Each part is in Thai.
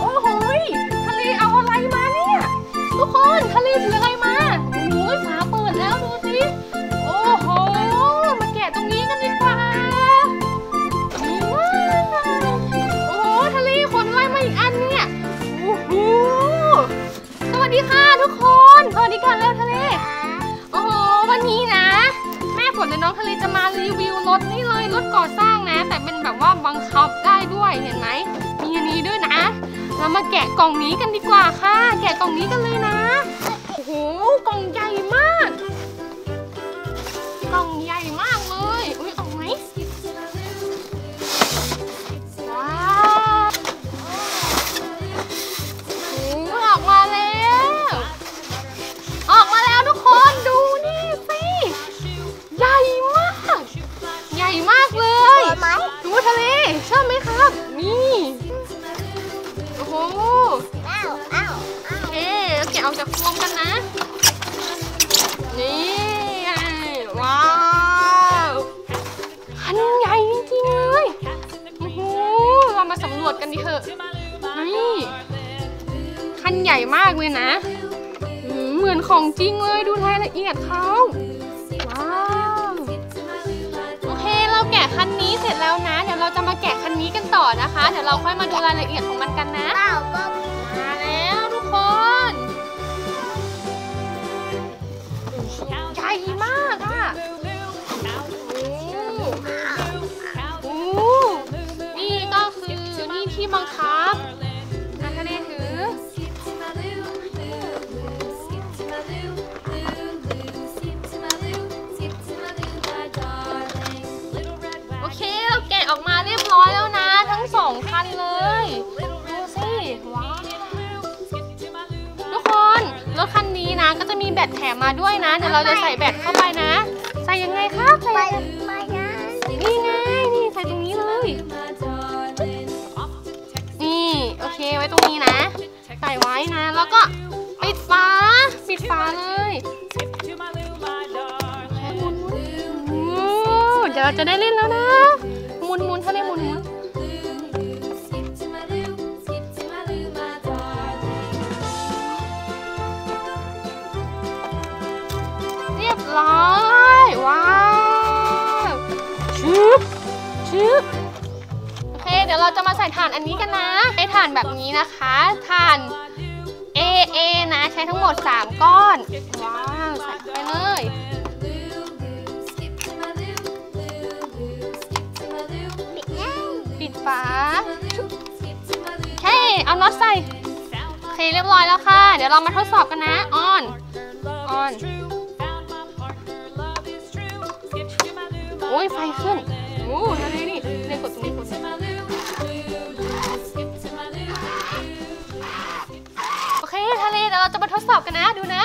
โอ้โหยทะเลเอาอะไรมาเนี่ย ทุกคนทะเลถืออะไรมาโอ้ยฝาเปิดแล้วดูสิโอ้โห มาแกะตรงนี้กันดีกว่าว้าวโอ้โหทะเลขนอะไรมาอีกอันเนี่ยโอ้โหสวัสดีค่ะทุกค นสวัสดีค่ะเล้วทะเล โอ้โห วันนี้นะ แม่ฝนและน้องทะเลจะมารีวิวรถนี่เลยรถก่อสร้างนะ แต่เป็นแบบว่าบังคับได้ด้วยเห็นไหม มีอันนี้ด้วยนะ เรามาแกะกล่องนี้กันดีกว่าค่ะ แกะกล่องนี้กันเลยนะ โอ้โห กล่องใหญ่มาก อาแกะอกจากพวงกันนะ นี่ไงว้าวคันใหญ่จริงๆเลยโอ้โหเรามาสำรวจกันดิเถอะนี่คันใหญ่มากเลยนะ เหมือนของจริงเลยดูรายละเอียดเขาว้าวโอเคเราแกะคันนี้เสร็จแล้วนะ เดี๋ยวเราจะมาแกะคันนี้กันต่อนะคะ เดี๋ยวเราค่อยมาดูรายละเอียดของมันกันนะ บังคับนะทะเลถือโอเคเราแกะออกมาเรียบร้อยแล้วนะ ทั้งสองคันเลยดูสิว้าวทุกคนรถคันนี้นะก็จะมีแบตแถมมาด้วยนะเดี๋ยวเราจะใส่แบตเข้าไปนะ ใส่ยังไงครับใส่ ไว้ตรงนี้นะ ใส่ไว้นะ แล้วก็ปิดฝา ปิดฝาเลยแค่หมุนหเดี๋ยวเราจะได้เล่นแล้วนะมุนมุนทะเลหมุนมุนเรียบร้อย ว้าวชึบชึบ เคเดี๋ยวเราจะมาใส่ถ่านอันนี้กันนะใช้ถ่านแบบนี้นะคะถ่าน A A นะใช้ทั้งหมด 3 ก้อน ว้าวใส่เข้าไปเลยปิดแน่ปิดฝาโอเคเอาน็อตใส่โอเคเรียบร้อยแล้วค่ะ เดี๋ยวเรามาทดสอบกันนะออนออนโอ้ยไฟขึ้นโอ้ทะเล เราจะมาทดสอบกันนะดูนะ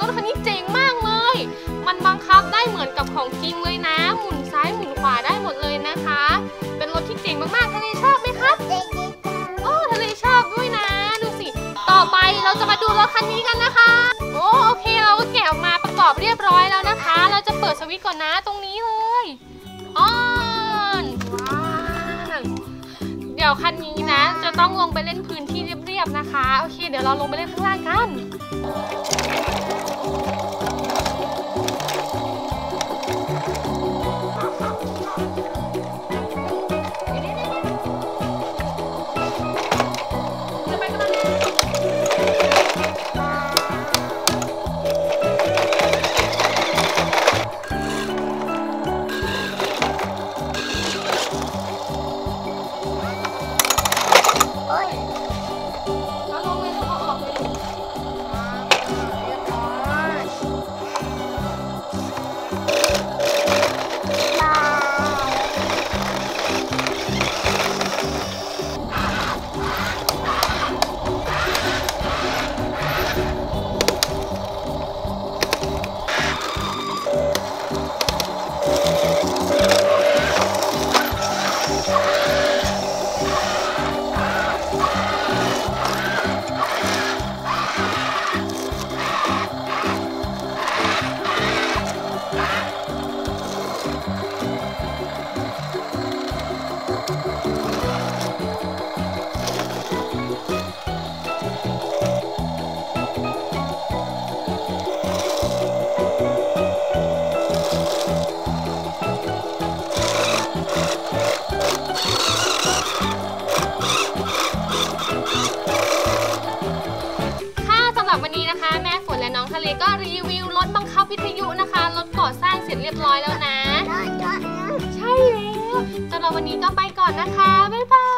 รถคันนี้เจ๋งมากเลย มันบังคับได้เหมือนกับของจริงเลยนะ หมุนซ้ายหมุนขวาได้หมดเลยนะคะ เป็นรถที่เจ๋งมากๆทะเลชอบไหมครับเจ๋งโอ้ทะเลชอบด้วยนะ ดูสิ ต่อไปเราจะมาดูรถคันนี้กันนะคะ โอ้โอเคเราก็แกะออกมาประกอบเรียบร้อยแล้วนะคะ เราจะเปิดสวิตช์ก่อนนะตรงนี้เลยอ๋อเดี๋ยวคันนี้นะ จะต้องลงไปเล่นพื้นที่เรียบ ๆนะคะ โอเค เดี๋ยวเราลงไปเล่นข้างล่างกัน ทะเลก็รีวิวรถบังคับวิทยุนะคะรถก่อสร้างเสร็จเรียบร้อยแล้วนะจอดจอดนะใช่แล้วสำหรับวันนี้ก็ไปก่อนนะคะ บ๊ายบาย